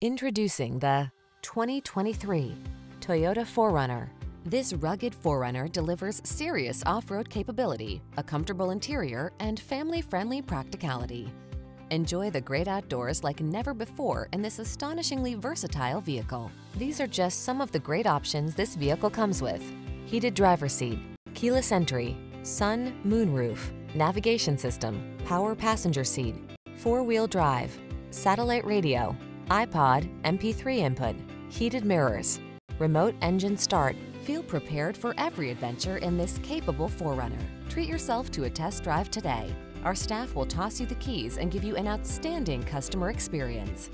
Introducing the 2023 Toyota 4Runner. This rugged 4Runner delivers serious off-road capability, a comfortable interior, and family-friendly practicality. Enjoy the great outdoors like never before in this astonishingly versatile vehicle. These are just some of the great options this vehicle comes with. Heated driver seat, keyless entry, sun, moonroof, navigation system, power passenger seat, four-wheel drive, satellite radio, iPod, MP3 input, heated mirrors, remote engine start. Feel prepared for every adventure in this capable 4Runner. Treat yourself to a test drive today. Our staff will toss you the keys and give you an outstanding customer experience.